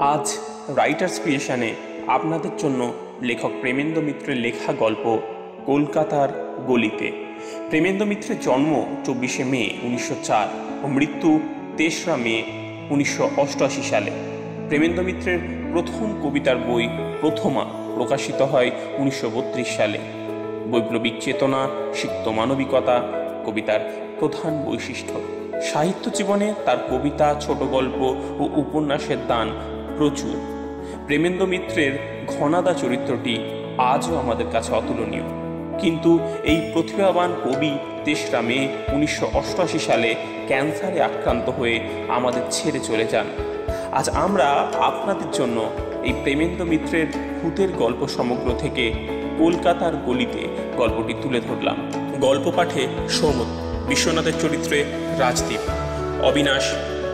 আজ রাইটার্স ক্রিয়েশনে আপনাদের জন্য লেখক প্রেমেন্দ্র মিত্রের লেখা গল্প কলকাতার গলিতে। প্রেমেন্দ্র মিত্রের জন্ম চব্বিশে মে উনিশশো চার ও মৃত্যু তেসরা মে উনিশশো অষ্টআশি সালে। প্রেমেন্দ্র মিত্রের প্রথম কবিতার বই প্রথমা প্রকাশিত হয় উনিশশো বত্রিশ সালে। বৈপ্লবিক চেতনা, সিক্ত মানবিকতা কবিতার প্রধান বৈশিষ্ট্য। সাহিত্য জীবনে তার কবিতা, ছোট গল্প ও উপন্যাসের দান প্রচুর। প্রেমেন্দ্র মিত্রের ঘনাদা চরিত্রটি আজও আমাদের কাছে অতুলনীয়। কিন্তু এই প্রতিভাবান কবি তেসরা মে উনিশশো অষ্টআশি সালে ক্যান্সারে আক্রান্ত হয়ে আমাদের ছেড়ে চলে যান। আজ আমরা আপনাদের জন্য এই প্রেমেন্দ্র মিত্রের ভূতের গল্প সমগ্র থেকে কলকাতার গলিতে গল্পটি তুলে ধরলাম। গল্প পাঠে সৌমত। বিশ্বনাথের চরিত্রে রাজদীপ, অবিনাশ,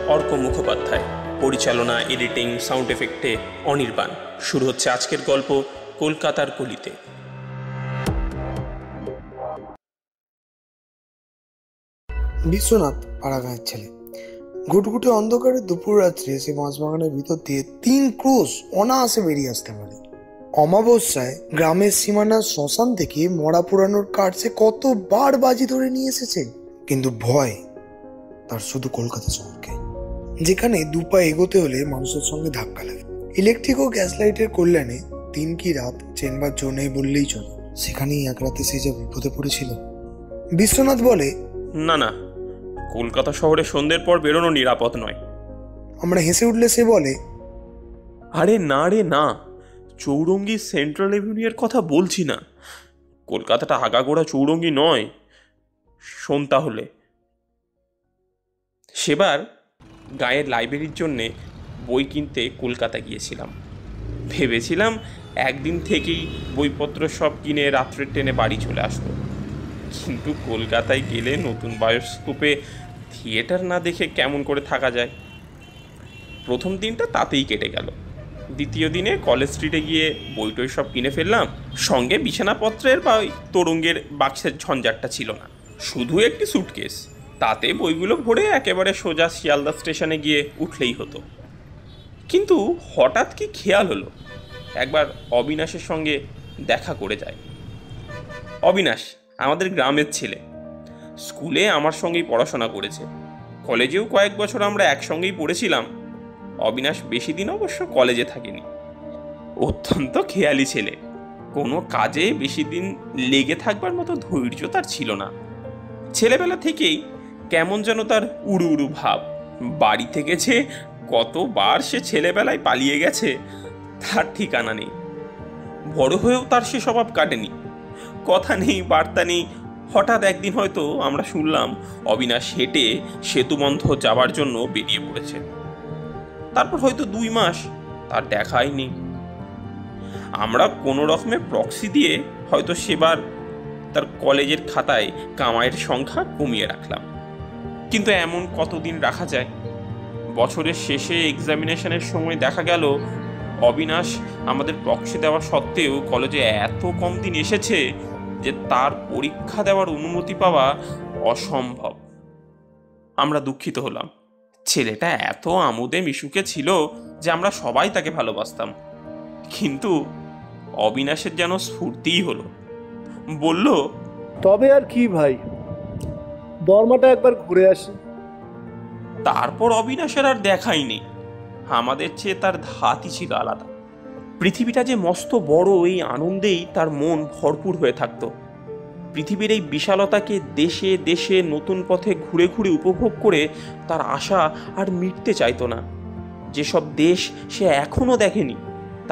অর্ক মুখোপাধ্যায়, পরিচালনা, এডিটিং, সাউন্ড এফেক্টে অনির্বাণ। শুরু হচ্ছে আজকের গল্প কলকাতার কলিতে বিশ্বনাথ পাড়াগাঁয়ের ছেলে। ঘুটঘুটে অন্ধকারে দুপুর রাত্রে সে বাঁশবাগানের ভিতর দিয়ে তিন ক্রোশ অনায়াসে বেরিয়ে আসতে পারে। অমাবস্যায় গ্রামের সীমানার শ্মশান থেকে মরা পুরানোর কাঠ সে কতবার বাজি ধরে নিয়ে এসেছে? কিন্তু ভয় তার শুধু কলকাতা শহরকে যেখানে দু দুপা এগোতে হলে মানুষের সঙ্গে ধাক্কা লাগে। ইলেকট্রিক ও গ্যাস লাইটের কল্যাণে দিন কি রাত চেনবার জো নেই বললেই চলে। সেখানেই এক রাতে সে যে বিপদে পড়েছিল। বিশ্বনাথ বলে না না কলকাতা শহরে সন্ধ্যের পর বেরোনো নিরাপদ নয়। আমরা হেসে উঠলে সে বলে আরে না রে না চৌরঙ্গি সেন্ট্রাল এভিনিউয়ের কথা বলছি না। কলকাতাটা আগাগোড়া চৌরঙ্গি নয় শোন তাহলে। সেবার গায়ের লাইব্রেরির জন্যে বই কিনতে কলকাতা গিয়েছিলাম। ভেবেছিলাম একদিন থেকেই বইপত্র সব কিনে রাত্রের ট্রেনে বাড়ি চলে আসব। কিন্তু কলকাতায় গেলে নতুন বায়োস্কোপে থিয়েটার না দেখে কেমন করে থাকা যায়? প্রথম দিনটা তাতেই কেটে গেল। দ্বিতীয় দিনে কলেজ স্ট্রিটে গিয়ে বই টই সব কিনে ফেললাম। সঙ্গে বিছানাপত্রের বা ওই তরঙ্গের বাক্সের ঝঞ্ঝাটটা ছিল না। শুধু একটি সুটকেস তাতে বইগুলো ভরে একেবারে সোজা শিয়ালদা স্টেশনে গিয়ে উঠলেই হতো। কিন্তু হঠাৎ কি খেয়াল হলো? একবার অবিনাশের সঙ্গে দেখা করে যায় অবিনাশ, আমাদের গ্রামের ছেলে। স্কুলে আমার সঙ্গেই পড়াশোনা করেছে। কলেজেও কয়েক বছর আমরা একসঙ্গেই পড়েছিলাম। অবিনাশ বেশি দিন অবশ্য কলেজে থাকেনি। অত্যন্ত খেয়ালি ছেলে। কোনো কাজে বেশি দিন লেগে থাকবার মতো ধৈর্য তার ছিল না। ছেলেবেলা থেকেই কেমন যেন তার উড়ু উড়ু ভাব। বাড়ি থেকে যে কতবার সে ছেলেবেলায় পালিয়ে গেছে, তার ঠিকানা নেই। বড় হয়েও তার সে স্বভাব কাটেনি। কথা নেই, বার্তা নেই। হঠাৎ একদিন হয়তো আমরা শুনলাম, অবিনাশ হেঁটে সেতুবন্ধ যাবার জন্য বেরিয়ে পড়েছে। তারপর হয়তো দুই মাস তার দেখাই নেই। আমরা কোনো রকমে প্রক্সি দিয়ে হয়তো সেবার তার কলেজের খাতায় কামাইয়ের সংখ্যা কমিয়ে রাখলাম। কিন্তু এমন কতদিন রাখা যায়? বছরের শেষে এক্সামিনেশনের সময় দেখা গেল, অবিনাশ আমাদের প্রক্সি দেওয়া সত্ত্বেও কলেজে এত কম দিন এসেছে যে তার পরীক্ষা দেওয়ার অনুমতি পাওয়া অসম্ভব। আমরা দুঃখিত হলাম। ছেলেটা এত আমোদে মিশুকে ছিল যে আমরা সবাই তাকে ভালোবাসতাম। কিন্তু অবিনাশের যেন স্ফূর্তিই হলো। বলল তবে আর কি ভাই? বর্মাটা একবার ঘুরে আসি। তারপর অবিনাশের আর দেখাই নেই। আমাদের চেয়ে তার ধাতই ছিল আলাদা। পৃথিবীটা যে মস্ত বড় এই আনন্দেই তার মন ভরপুর হয়ে থাকতো। পৃথিবীর এই বিশালতাকে দেশে দেশে নতুন পথে ঘুরে ঘুরে উপভোগ করে তার আশা আর মিটতে চাইতো না। যেসব দেশ সে এখনও দেখেনি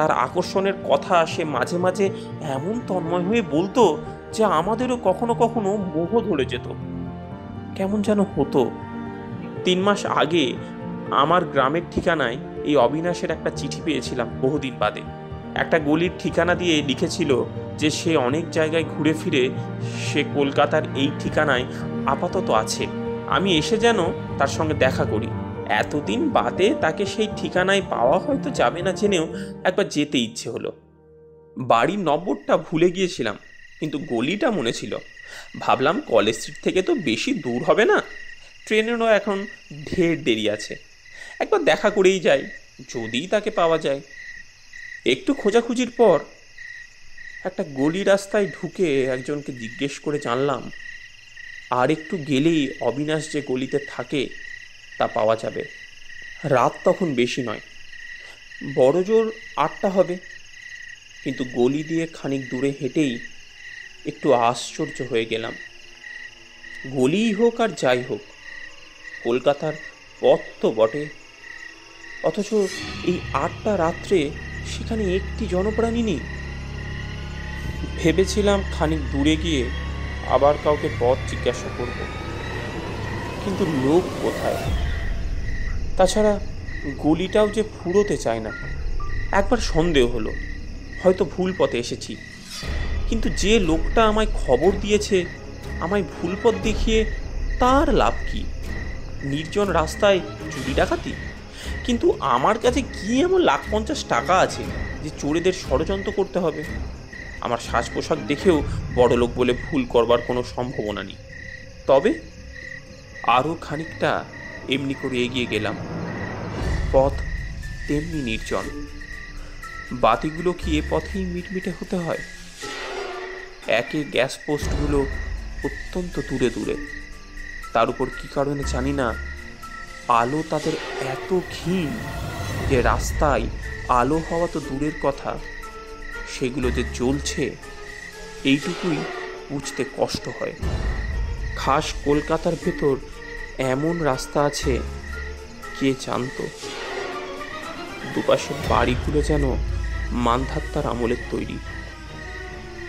তার আকর্ষণের কথা সে মাঝে মাঝে এমন তন্ময় হয়ে বলতো যে আমাদেরও কখনো কখনো মোহ ধরে যেত। কেমন যেন হতো। তিন মাস আগে আমার গ্রামের ঠিকানায় এই অবিনাশের একটা চিঠি পেয়েছিলাম বহুদিন বাদে। একটা গলির ঠিকানা দিয়ে লিখেছিল যে সে অনেক জায়গায় ঘুরে ফিরে সে কলকাতার এই ঠিকানায় আপাতত আছে। আমি এসে যেন তার সঙ্গে দেখা করি। এতদিন বাদে তাকে সেই ঠিকানায় পাওয়া হয়তো যাবে না জেনেও একবার যেতে ইচ্ছে হলো। বাড়ির নম্বরটা ভুলে গিয়েছিলাম, কিন্তু গলিটা মনে ছিল। ভাবলাম কলেজ স্ট্রিট থেকে তো বেশি দূর হবে না। ট্রেনেরও এখন ঢের দেরি আছে। একবার দেখা করেই যাই, যদি তাকে পাওয়া যায়। একটু খোঁজাখুঁজির পর একটা গলি রাস্তায় ঢুকে একজনকে জিজ্ঞেস করে জানলাম, আর একটু গেলেই অবিনাশ যে গলিতে থাকে তা পাওয়া যাবে। রাত তখন বেশি নয়। বড় জোর আটটা হবে। কিন্তু গলি দিয়ে খানিক দূরে হেঁটেই একটু আশ্চর্য হয়ে গেলাম। গলিই হোক আর যাই হোক, কলকাতার পথ তো বটে। অথচ এই আটটা রাত্রে সেখানে একটি জনপ্রাণী নেই। ভেবেছিলাম খানিক দূরে গিয়ে আবার কাউকে পথ জিজ্ঞাসা করব। কিন্তু লোক কোথায়? তাছাড়া গলিটাও যে ফুরোতে চায় না, একবার সন্দেহ হলো। হয়তো ভুল পথে এসেছি। কিন্তু যে লোকটা আমায় খবর দিয়েছে, আমায় ভুল পথ দেখিয়ে তার লাভ কি? নির্জন রাস্তায় চুরি ডাকাতি? কিন্তু আমার কাছে কি এমন লাখ পঞ্চাশ টাকা আছে যে চোরেদের ষড়যন্ত্র করতে হবে? আমার সাজ পোশাক দেখেও বড় লোক বলে ভুল করবার কোনো সম্ভাবনা নেই। তবে আরও খানিকটা এমনি করে এগিয়ে গেলাম। পথ তেমনি নির্জন। বাতিগুলো কি এ পথেই মিটমিটে হতে হয়? একে গ্যাস পোস্টগুলো অত্যন্ত দূরে দূরে। তার উপর কি কারণে জানি না। আলো তাদের এত ক্ষীণ যে রাস্তায় আলো হওয়া তো দূরের কথা। সেগুলো যে জ্বলছে, এইটুকুই বুঝতে কষ্ট হয়। খাস কলকাতার ভেতর এমন রাস্তা আছে, কে জানতো? দুপাশের বাড়িগুলো যেন মান্ধাত্তার আমলের তৈরি।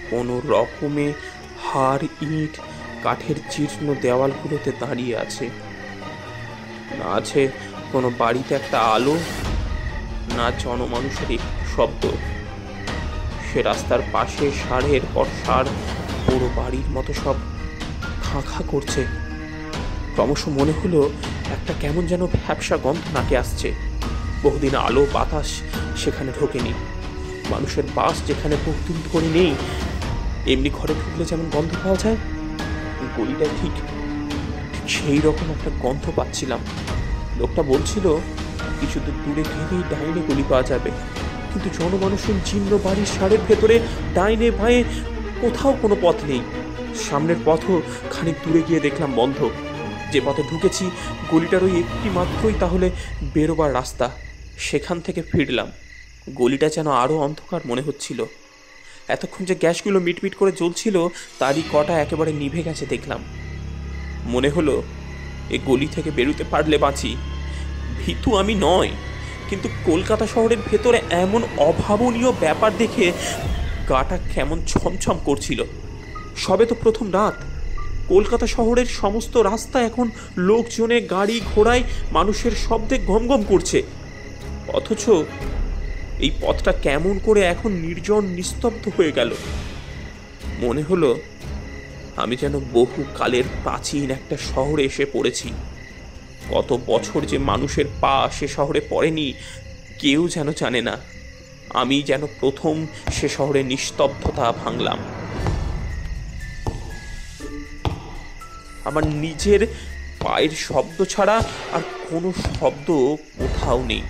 কোনো রকমে হাড়, ইট, কাঠের জীর্ণ দেওয়ালগুলোতে দাঁড়িয়ে আছে। না আছে কোনো বাড়িতে একটা আলো, না জনমানুষের একটু শব্দ। সে রাস্তার পাশে সারের পর সার পুরো বাড়ির মতো সব খাঁ খাঁ করছে। ক্রমশ মনে হলো একটা কেমন যেন ভ্যাবসা গন্ধ নাকে আসছে। বহুদিন আলো, বাতাস সেখানে ঢোকেনি। মানুষের বাস যেখানে বহুদিন করে নেই, এমনি ঘরে ঢুকলে যেমন গন্ধ পাওয়া যায়, গলিটা ঠিক সেই রকম একটা গন্ধ পাচ্ছিলাম। লোকটা বলছিল, কিছু দূর দূরে গেলেই ডাইনে গলি পাওয়া যাবে। কিন্তু জনমানুষের জীর্ণ বাড়ির সারের ভেতরে ডাইনে বাঁয়ে কোথাও কোনো পথ নেই। সামনের পথও খানিক দূরে গিয়ে দেখলাম বন্ধ। যে পথে ঢুকেছি, গলিটার ওই একটি মাত্রই তাহলে বেরোবার রাস্তা। সেখান থেকে ফিরলাম। গলিটা যেন আরও অন্ধকার মনে হচ্ছিল। এতক্ষণ যে গ্যাসগুলো মিটমিট করে জ্বলছিল, তারই কটা একেবারে নিভে গেছে দেখলাম। মনে হলো, এ গলি থেকে বেরোতে পারলে বাঁচি। ভীতু আমি নয় কিন্তু কলকাতা শহরের ভেতরে এমন অভাবনীয় ব্যাপার দেখে গাটা কেমন ছমছম করছিল। সবে তো প্রথম রাত। কলকাতা শহরের সমস্ত রাস্তা এখন লোকজনে গাড়ি ঘোড়ায় মানুষের শব্দে গমগম করছে। অথচ এই পথটা কেমন করে এখন নির্জন নিস্তব্ধ হয়ে গেল। মনে হলো আমি যেন বহু কালের প্রাচীন একটা শহরে এসে পড়েছি। কত বছর যে মানুষের পা সে শহরে পড়েনি, কেউ যেন জানে না। আমি যেন প্রথম সে শহরে নিস্তব্ধতা ভাঙলাম। আমার নিজের পায়ের শব্দ ছাড়া আর কোনো শব্দ কোথাও নেই।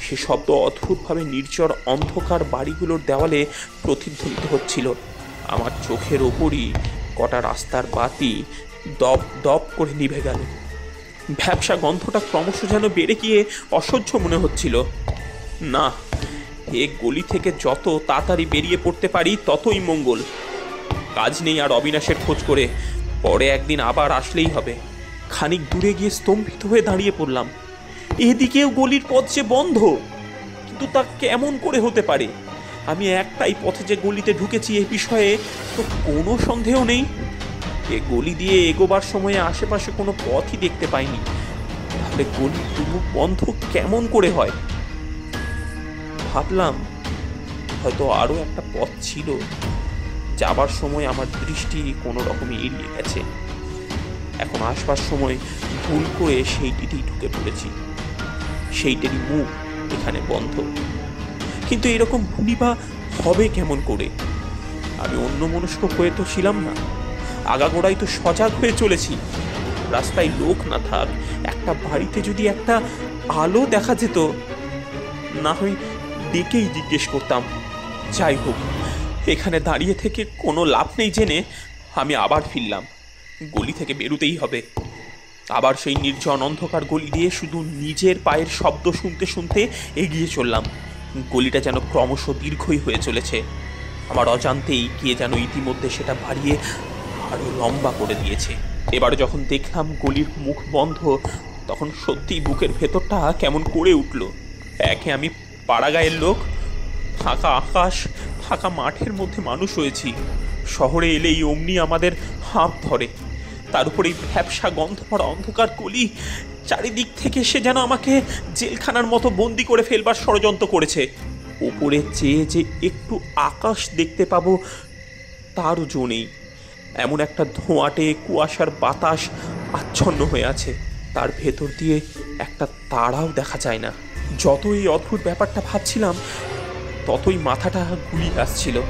সে শব্দ অদ্ভুতভাবে নির্জর অন্ধকার বাড়িগুলোর দেওয়ালে প্রতিধ্বনিত হচ্ছিল। আমার চোখের ওপরই কটা রাস্তার বাতি দপ দপ করে নিভে গেল। ভ্যাবসা গন্ধটা ক্রমশ যেন বেড়ে গিয়ে অসহ্য মনে হচ্ছিল। না, এ গলি থেকে যত তাড়াতাড়ি বেরিয়ে পড়তে পারি ততই মঙ্গল। কাজ নেই আর অবিনাশের খোঁজ করে। পরে একদিন আবার আসলেই হবে। খানিক দূরে গিয়ে স্তম্ভিত হয়ে দাঁড়িয়ে পড়লাম। এদিকেও গলির পথ যে বন্ধ, কিন্তু তা কেমন করে হতে পারে? আমি একটাই পথে যে গলিতে ঢুকেছি এ বিষয়ে তো কোনো সন্দেহ নেই। এ গলি দিয়ে এগোবার সময়ে আশেপাশে কোনো পথই দেখতে পাইনি। তাহলে গলির দুমুখ বন্ধ কেমন করে হয়? ভাবলাম, হয়তো আরও একটা পথ ছিল। যাবার সময় আমার দৃষ্টি কোনো রকমে এড়িয়ে গেছে। এখন আসবার সময় ভুল করে সেইটিতেই ঢুকে পড়েছি। সেইটারই মুখ এখানে বন্ধ। কিন্তু এরকম ভুলি বা হবে কেমন করে? আমি অন্য মনস্ক হয়ে তো ছিলাম না। আগাগোড়াই তো সজাগ হয়ে চলেছি। রাস্তায় লোক না থাক, একটা বাড়িতে যদি একটা আলো দেখা যেত, না হয় ডেকেই জিজ্ঞেস করতাম। যাই হোক। এখানে দাঁড়িয়ে থেকে কোনো লাভ নেই জেনে আমি আবার ফিরলাম। গলি থেকে বেরোতেই হবে। আবার সেই নির্জন অন্ধকার গলি দিয়ে শুধু নিজের পায়ের শব্দ শুনতে শুনতে এগিয়ে চললাম। গলিটা যেন ক্রমশ দীর্ঘই হয়ে চলেছে। আমার অজান্তেই কে যেন ইতিমধ্যে সেটা বাড়িয়ে আরও লম্বা করে দিয়েছে। এবার যখন দেখলাম গলির মুখ বন্ধ, তখন সত্যিই বুকের ভেতরটা কেমন করে উঠল। একে আমি পাড়াগাঁয়ের লোক, ফাঁকা আকাশ ফাঁকা মাঠের মধ্যে মানুষ হয়েছি। শহরে এলেই অমনি আমাদের হাঁপ ধরে। তার উপরে এই ভ্যাবসা গন্ধ ভরা অন্ধকার কলি চারিদিক থেকে সে যেন আমাকে জেলখানার মতো বন্দি করে ফেলবার ষড়যন্ত্র করেছে। ওপরে চেয়ে যে একটু আকাশ দেখতে পাবো তারও জো নেই। এমন একটা ধোঁয়াটে কুয়াশার বাতাস আচ্ছন্ন হয়ে আছে। তার ভেতর দিয়ে একটা তারাও দেখা যায় না। যত এই অদ্ভুত ব্যাপারটা ভাবছিলাম ততই মাথাটা গুলি আসছিল।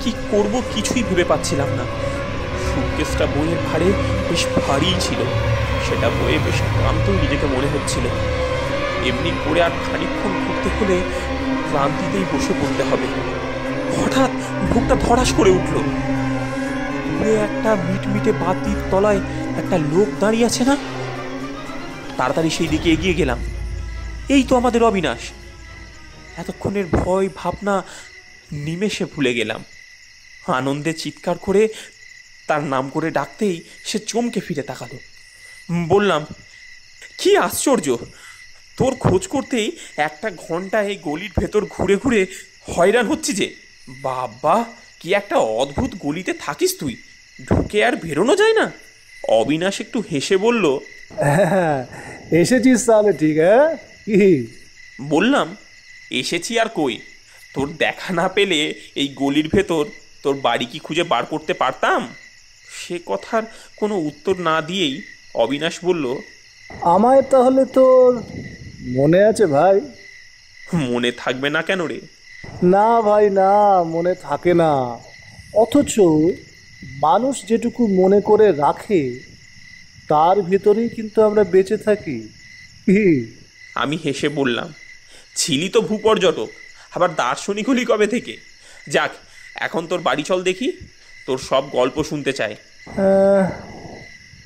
কি করব কিছুই ভেবে পাচ্ছিলাম না। সুটকেসটা বইয়ের ভারে বেশ ভারীই ছিল। সেটা বয়ে বেশ ক্লান্তই নিজেকে মনে হচ্ছিল। এমনি করে আর খানিকক্ষণ ঘুরতে হলে ক্লান্তিতেই বসে পড়তে হবে। হঠাৎ বুকটা ধরাস করে উঠল। দূরে একটা মিটমিটে বাতির তলায় একটা লোক দাঁড়িয়ে আছে না? তাড়াতাড়ি সেই দিকে এগিয়ে গেলাম। এই তো আমাদের অবিনাশ। এতক্ষণের ভয় ভাবনা নিমেষে ভুলে গেলাম। আনন্দে চিৎকার করে তার নাম করে ডাকতেই সে চমকে ফিরে তাকালো। বললাম কি আশ্চর্য! তোর খোঁজ করতেই একটা ঘণ্টা এই গলির ভেতর ঘুরে ঘুরে হয়রান হচ্ছি যে। বাবা কি একটা অদ্ভুত গলিতে থাকিস তুই? ঢুকে আর বেরোনো যায় না? অবিনাশ একটু হেসে বলল হ্যাঁ এসেছিস তাহলে ঠিক হ্যাঁ? কি? বললাম এসেছি আর কই? তোর দেখা না পেলে এই গলির ভেতর তোর বাড়ি কি খুঁজে বার করতে পারতাম? সে কথার কোনো উত্তর না দিয়েই অবিনাশ বলল আমায় তাহলে তোর মনে আছে ভাই? মনে থাকবে না কেন রে? না ভাই না মনে থাকে না। অথচ মানুষ যেটুকু মনে করে রাখে তার ভেতরেই কিন্তু আমরা বেঁচে থাকি। আমি হেসে বললাম ছিলি তো ভূপর্যটক আবার দার্শনিক হলি কবে থেকে? যাক এখন তোর বাড়ি চল দেখি তোর সব গল্প শুনতে চাই।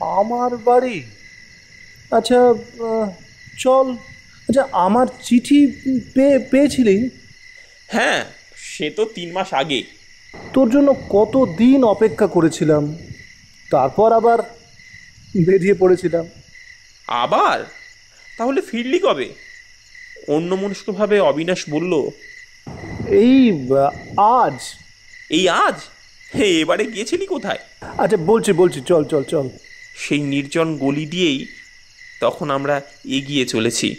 আমার বাড়ি? আচ্ছা চল। আচ্ছা আমার চিঠি পেয়ে পেয়েছিলি? হ্যাঁ সে তো তিন মাস আগে। তোর জন্য কত দিন অপেক্ষা করেছিলাম। তারপর আবার বেরিয়ে পড়েছিলাম। আবার? তাহলে ফিরলি কবে? অন্যমনস্কভাবে অবিনাশ বলল এই আজ? এই আজ? হে এবারে গিয়েছিলি কোথায়? আচ্ছা বলছি বলছি চল চল চল। সেই নির্জন গলি দিয়েই তখন আমরা এগিয়ে চলেছি।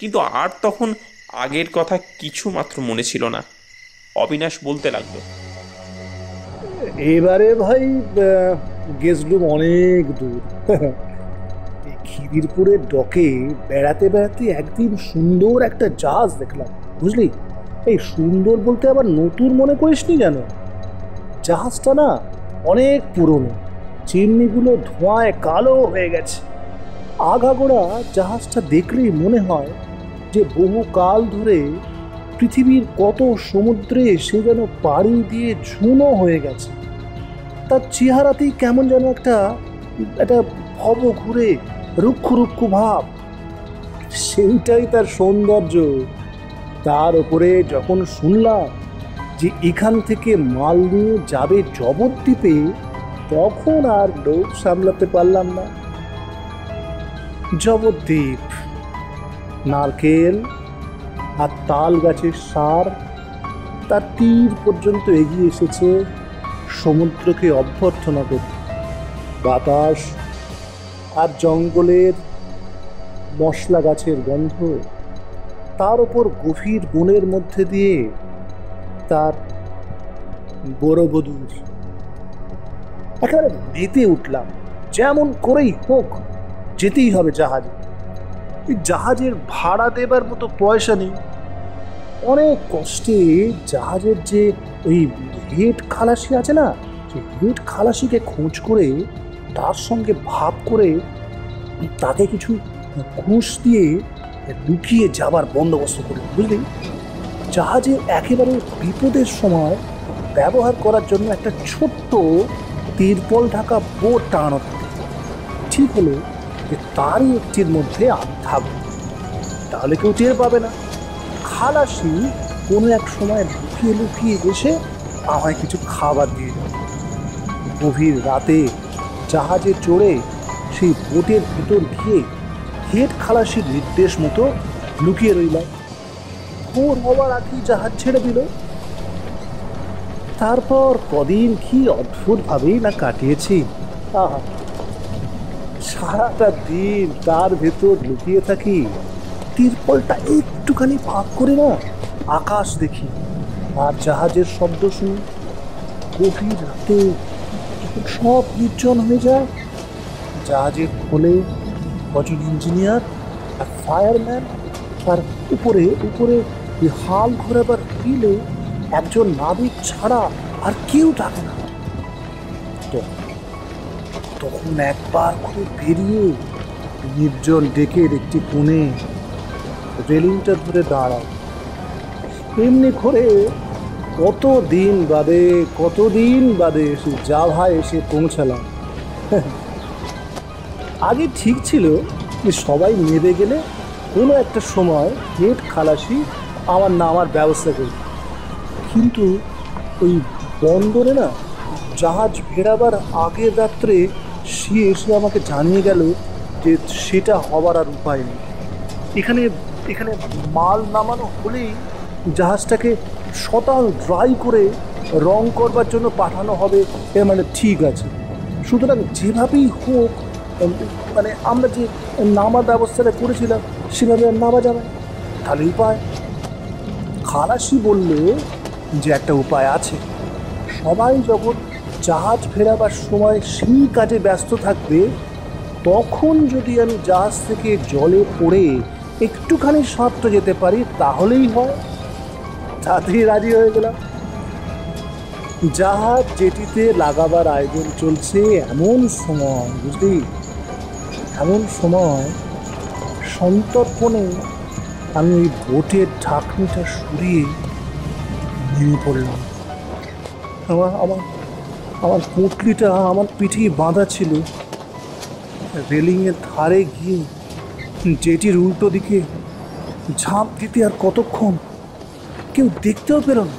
কিন্তু আর তখন আগের কথা কিছু মাত্র মনে ছিল না। অবিনাশ বলতে লাগল এবারে ভাই গেছলুম অনেক দূর। খিদিরপুরের ডকে বেড়াতে বেড়াতে একদিন সুন্দর একটা জাহাজ দেখলাম, বুঝলি? এই সুন্দর বলতে আবার নতুন মনে করিসনি যেন? জাহাজটা না অনেক পুরনো, চিমনিগুলো ধোঁয়ায় কালো হয়ে গেছে। আগাগোড়া জাহাজটা দেখলেই মনে হয় যে বহু কাল ধরে পৃথিবীর কত সমুদ্রে সে যেন পাড়ি দিয়ে ঝুনো হয়ে গেছে। তার চেহারাতেই কেমন যেন একটা একটা ভব ঘুরে রুক্ষ রুক্ষ ভাব। সেইটাই তার সৌন্দর্য। তার উপরে যখন শুনলাম যে এখান থেকে মাল নিয়ে যাবে জবদ্বীপে তখন আর লোভ সামলাতে পারলাম না। জবদ্বীপ নারকেল আর তাল গাছের সার তার তীর পর্যন্ত এগিয়ে এসেছে সমুদ্রকে অভ্যর্থনা করতে। বাতাস আর জঙ্গলের মশলা গাছের গন্ধ, তার ওপর গভীর বনের মধ্যে দিয়ে তার বড়বধূর একেবারে মেতে উঠলাম। যেমন করেই হোক, যেতেই হবে জাহাজে। এই জাহাজের ভাড়া দেবার মতো পয়সা নেই। অনেক কষ্টে জাহাজের যে ওই হেড খালাসি আছে না, সেই হেড খালাসিকে খোঁজ করে তার সঙ্গে ভাব করে তাকে কিছু ঘুষ দিয়ে লুকিয়ে যাবার বন্দোবস্ত করল বুঝলি? জাহাজের একেবারে বিপদের সময় ব্যবহার করার জন্য একটা ছোট্ট তিরপল ঢাকা বোট টানানো থাকে। ঠিক হলো যে তারই একটির মধ্যে থাকব তাহলে কেউ টের পাবে না। খালাসি কোনো এক সময় লুকিয়ে লুকিয়ে এসে আমায় কিছু খাবার দিয়ে যাবে গভীর রাতে জাহাজে চড়ে সেই বোটের ভিতর গিয়ে হেড খালাসির নির্দেশ মতো লুকিয়ে রইলাম ভোর হওয়ার আগেই জাহাজ ছেড়ে দিল। তারপর কদিন কি অদ্ভুতভাবেই না কাটিয়েছি। সারাটা দিন তার ভেতর লুকিয়ে থাকি, তিরপলটা একটুখানি পাক করে না আকাশ দেখি। আর জাহাজের শব্দ শুনি, গভীর রাতে সব নির্জন হয়ে যায়। জাহাজের খোলে কজন ইঞ্জিনিয়ার আর ফায়ারম্যান তার উপরে উপরে হাল ঘোরাবার রিলে একজন নাবিক ছাড়া আর কেউ ডাকে না। তখন একবার করে বেরিয়ে নির্জন ডেকের একটি কোণে রেলিংটা ধরে দাঁড়ায়। এমনি করে কত দিন বাদে, কতদিন বাদে সে জাভা এসে পৌঁছালাম? আগে ঠিক ছিল যে সবাই নেবে গেলে কোনো একটা সময় গেট খালাসি আমার নামার ব্যবস্থা করি কিন্তু ওই বন্দরে না জাহাজ ফেরাবার আগের রাত্রে সে এসে আমাকে জানিয়ে গেল যে সেটা হবার আর উপায় নেই। এখানে এখানে মাল নামানো হলেই জাহাজটাকে সতাল ড্রাই করে রং করবার জন্য পাঠানো হবে এ মানে ঠিক আছে। সুতরাং যেভাবেই হোক মানে আমরা যে নামার ব্যবস্থাটা করেছিলাম, সেভাবে আর নামা যাবে। তাহলে উপায়? খালাসি বললে যে একটা উপায় আছে। সবাই যখন জাহাজ ফেরাবার সময় সেই কাজে ব্যস্ত থাকবে, তখন যদি আমি জাহাজ থেকে জলে পড়ে একটুখানি সাঁতরে যেতে পারি, তাহলেই হয়। তাড়াতাড়ি রাজি হয়ে গেলাম। জাহাজ যেটিতে লাগাবার আয়োজন চলছে এমন সময়, বুঝলি? এমন সময় সন্তর্পণে আমি ওই বোটের ঢাকনিটা সরিয়ে নেমে পড়লাম। আমার আমার আমার পুঁটলিটা আমার পিঠে বাঁধা ছিল। রেলিংয়ের ধারে গিয়ে জেটির উল্টো দিকে ঝাঁপ দিতে আর কতক্ষণ কেউ দেখতেও পেল না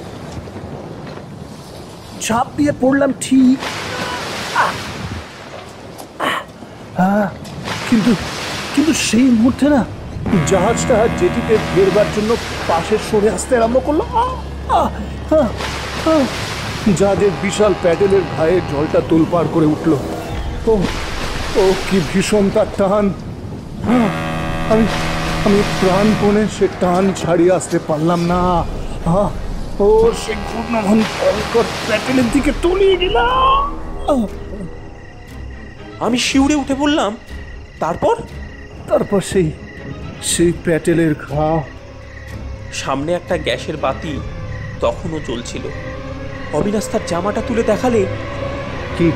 ঝাঁপ দিয়ে পড়লাম ঠিক! কিন্তু কিন্তু সেই মুহূর্তে না, জাহাজটা জেটিতে ফেরবার জন্য পাশে সরে আসতে আরম্ভ করল! জাহাজের বিশাল প্যাডেলের ঘায়ে জলটা তোলপাড় করে উঠল ও ও কি ভীষণ তার টান! আমি আমি প্রাণপণে সে টান ছাড়িয়ে আসতে পারলাম না! ও সে ঘূর্ণমন ভয়ঙ্কর প্যাডেলের দিকে তলিয়ে গেলাম আমি শিউরে উঠে বললাম তারপর তারপর সেই সেই প্যাটেলের ঘা সামনে একটা গ্যাসের বাতি তখনও জ্বলছিল অবিনাশ তার জামাটা তুলে দেখালে কি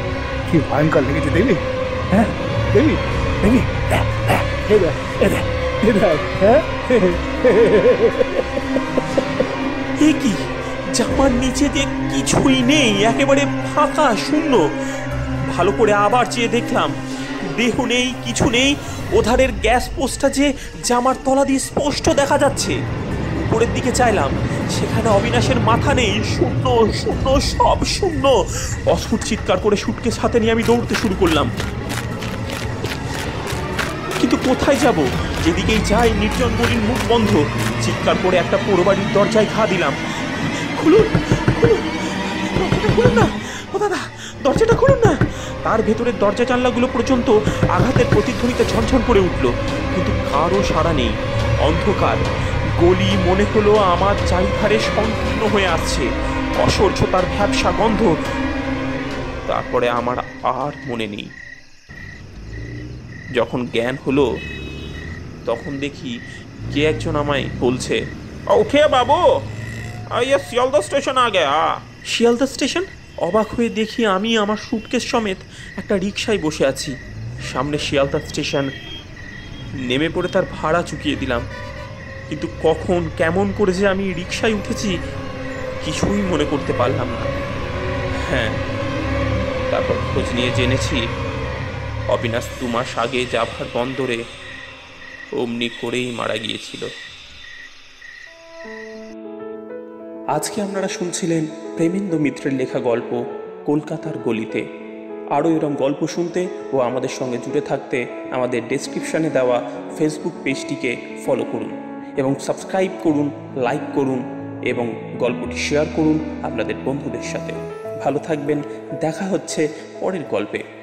কি ভয়ঙ্কর লেগেছে দেখলি হ্যাঁ দেখলি দেখলি হ্যাঁ, হ্যাঁ, হ্যাঁ জামার নিচে যে কিছুই নেই, একেবারে ফাঁকা, শূন্য। ভালো করে আবার চেয়ে দেখলাম, দেহ নেই, কিছু নেই, ওধারের গ্যাস পোস্টটা যে জামার তলা দিয়ে স্পষ্ট দেখা যাচ্ছে। উপরের দিকে চাইলাম, সেখানে অবিনাশের মাথা নেই, শূন্য শূন্য, সব শূন্য। অস্ফুট চিৎকার করে সুটকে সাথে নিয়ে আমি দৌড়তে শুরু করলাম। কিন্তু কোথায় যাব? যেদিকেই যাই, নির্জন গলির মুখ বন্ধ। চিৎকার করে একটা পোড়বাড়ির দরজায় ঘা দিলাম। খুলুন খুলুন। না। ও দাদা, দরজাটা খুলুন না। তার ভেতরের দরজা জানলাগুলো পর্যন্ত আঘাতের প্রতিধ্বনিতে ঝনঝন করে উঠল। কিন্তু কারও সাড়া নেই। অন্ধকার। গলি মনে হলো আমার চারিধারে সংকীর্ণ হয়ে আসছে। অসহ্য তার ভ্যাবসা গন্ধ। তারপরে আমার আর মনে নেই। যখন জ্ঞান হলো, তখন দেখি কে একজন আমায় বলছে ওকে বাবু! ये শিয়ালদা স্টেশন আ। গয়া শিয়ালদা স্টেশন? অবাক হয়ে দেখি আমি আমার সুটকেস সমেত একটা রিক্সায় বসে আছি। সামনে শিয়ালদা স্টেশন। নেমে পড়ে তার ভাড়া চুকিয়ে দিলাম। কিন্তু কখন, কেমন করে যে আমি রিক্সায় উঠেছি, কিছুই মনে করতে পারলাম না। হ্যাঁ তারপর খোঁজ নিয়ে জেনেছি, অবিনাশ দু মাস আগে জাভার বন্দরে অমনি করেই মারা গিয়েছিল। আজকে আপনারা শুনছিলেন প্রেমেন্দ্র মিত্রের লেখা গল্প কলকাতার গলিতে। আরও এরম গল্প শুনতে ও আমাদের সঙ্গে জুড়ে থাকতে আমাদের ডেসক্রিপশানে দেওয়া ফেসবুক পেজটিকে ফলো করুন এবং সাবস্ক্রাইব করুন লাইক করুন এবং গল্পটি শেয়ার করুন আপনাদের বন্ধুদের সাথে। ভালো থাকবেন, দেখা হচ্ছে পরের গল্পে।